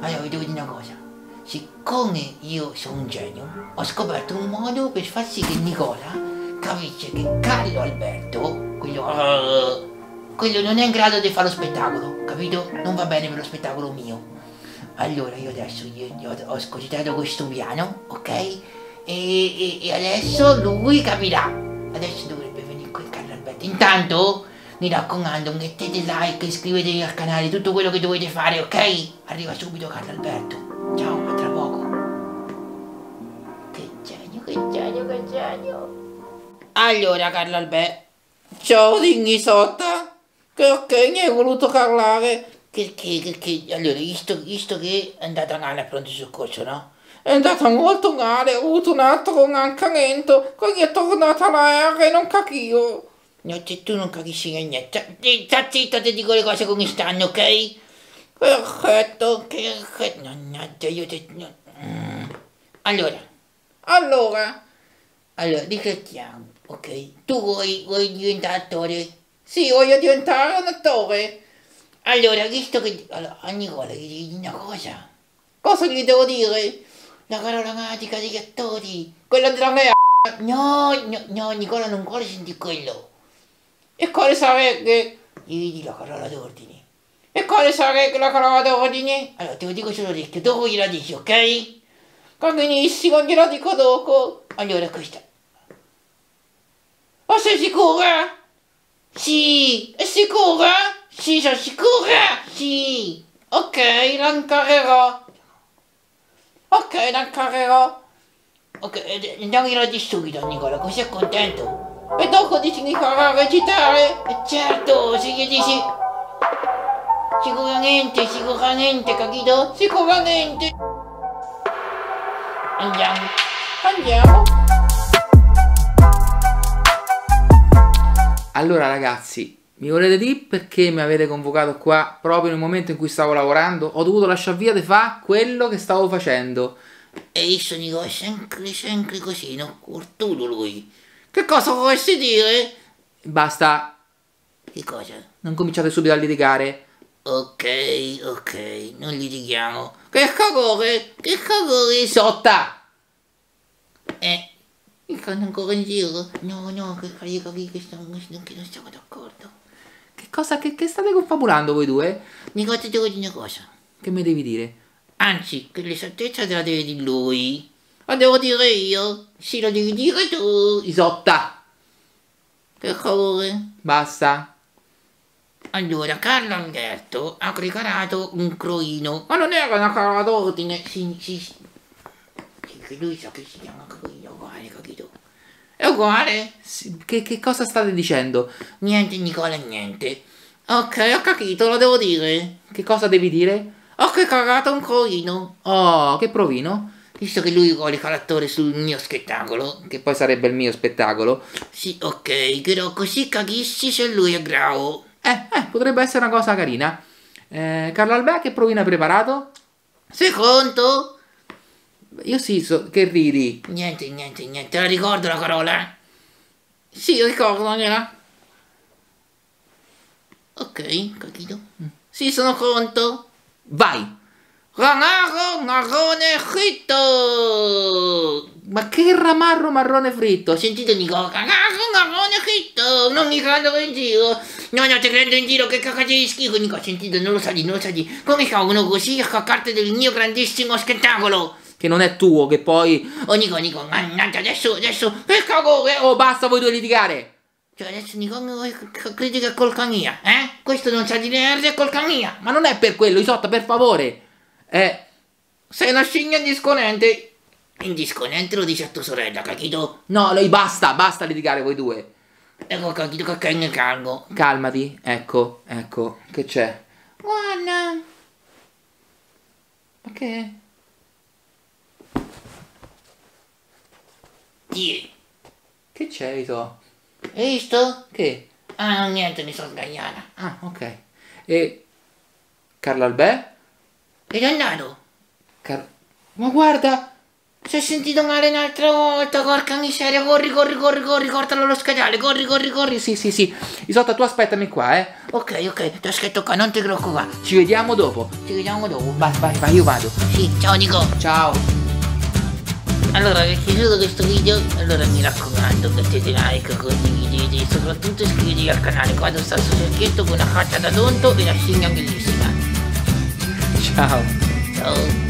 Allora vi devo dire una cosa, siccome io sono un genio, ho scoperto un modo per far sì che Nicola capisce che Carlo Alberto, quello, quello non è in grado di fare lo spettacolo, capito? Non va bene per lo spettacolo mio. Allora io adesso io, io ho escogitato questo piano, ok? E, e, e adesso lui capirà. Adesso dovrebbe venire qui Carlo Alberto. Intanto mi raccomando, mettete like, iscrivetevi al canale, tutto quello che dovete fare, ok? Arriva subito Carlo Alberto. Ciao, a tra poco. Che genio, che genio, che genio. Allora, Carlo Alberto. Ciao, Digni Sotta. Perché mi hai voluto parlare? Perché, perché, allora, visto, visto che è andata male a pronto soccorso, no? È andata molto male, ho avuto un altro mancamento, quindi è tornata la R e non capivo. No, se tu non capisci niente. Sta zitto, ti dico le cose come stanno, ok? Perfetto. Perfetto. Mannaggia, io ti... No. Allora. Allora. Allora, riflettiamo, ok? Tu vuoi, vuoi diventare attore? Sì, voglio diventare un attore. Allora, visto che... Allora, a Nicola gli dici una cosa. Cosa gli devo dire? La parola magica degli attori. Quella della mia... No, no, no, Nicola non vuole sentire quello. E quale sarebbe? Gli la parola d'ordine. E quale sarebbe la parola d'ordine? Allora, te lo dico sull'orecchio, dopo gliela dici, ok? Va benissimo, gliela dico dopo. Allora, questa. Ma sei sicura? Sì. È sicura? Sì, sono sicura. Sì. Ok, la imparerò. Ok, la imparerò. Ok, andiamo di subito, Nicola, così è contento. E dopo dici mi farà recitare? E certo, se gli dici... Sicuramente, sicuramente, capito? Sicuramente. Andiamo. Andiamo. Allora ragazzi, mi volete dire perché mi avete convocato qua proprio nel momento in cui stavo lavorando? Ho dovuto lasciare via di fare quello che stavo facendo. E visto Nicola, sempre, sempre così, no? Cortuto lui. Che cosa vorresti dire? Basta. Che cosa? Non cominciate subito a litigare. Ok, ok, non litighiamo. Che cagore? Che cagore? Sotta! Eh, mi fanno ancora in giro? No, no, che fargli capire che, stiamo, che non siamo d'accordo. Che cosa, che, che state confabulando voi due? Ti devo dire una cosa. Che mi devi dire? Anzi, che l'esattezza te la deve dire lui. La devo dire io? Sì, la devi dire tu. Isotta! Per favore. Basta. Allora, Carlo Alberto ha preparato un croino. Ma non era una parola d'ordine. Sì, sì, sì. Che lui sa che si chiama croino, uguale, capito? È uguale? Sì, che, che cosa state dicendo? Niente, Nicola, niente. Ok, ho capito, lo devo dire. Che cosa devi dire? Ho preparato un croino. Oh, che provino? Visto che lui vuole fare attore sul mio spettacolo. Che poi sarebbe il mio spettacolo. Sì, ok, però così capisci se lui è bravo. Eh, eh, potrebbe essere una cosa carina. Eh, Carlo Albert, che provino hai preparato? Secondo? Io sì, so, che ridi. Niente, niente, niente. Te la ricordo la parola? Sì, ricordagliela. Ok, capito. Mm. Sì, sono pronto. Vai! Ramarro marrone fritto! Ma che ramarro marrone fritto? Ho sentito Nicola. Ramarro marrone fritto! Non mi prendo in giro! No, no, ti prendo in giro, che cacca di schifo, Nico. Ho sentito, non lo sa di, non lo sa di. Come fa uno così a caccarti del mio grandissimo spettacolo? Che non è tuo, che poi... Oh, Nico, Nico, mannaggia, adesso, adesso... Per favore! Oh, basta voi due litigare! Cioè, adesso Nico credi che è colpa mia, eh? Questo non sa di R, è colpa mia! Ma non è per quello, Isotta, per favore! Eh... Sei una scimmia indisponente. Indisponente lo dice a tua sorella, capito? No, lei basta, basta litigare voi due. Ecco, capito che ne calmo. Calmati, ecco, ecco, che c'è? Guarda. Ma che? Tieni. Che c'è, Ito? Hai visto? Che? Ah, niente, mi sono sbagliata. Ah, ok. E... Carlo Albè? Ed è andato. Car... Ma guarda! Si è sentito male un'altra volta, porca miseria, corri, corri, corri, corri, portalo all'ospedale, corri, corri, corri. Sì, sì, sì. Isotta, tu aspettami qua, eh. Ok, ok, ti aspetto qua, non ti preoccupare. Ci vediamo dopo. Ci vediamo dopo. Vai, vai, vai, io vado. Sì, ciao Nico. Ciao. Allora, vi è piaciuto questo video? Allora mi raccomando, mettete like, condividete e soprattutto iscrivetevi al canale. Qua sta sto cerchietto con una faccia da tonto e una scimmia bellissima. Ciao. Ciao.